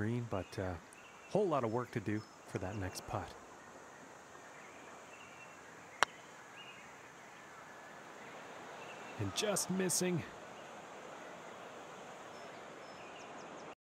green, but a uh, whole lot of work to do for that next putt. And just missing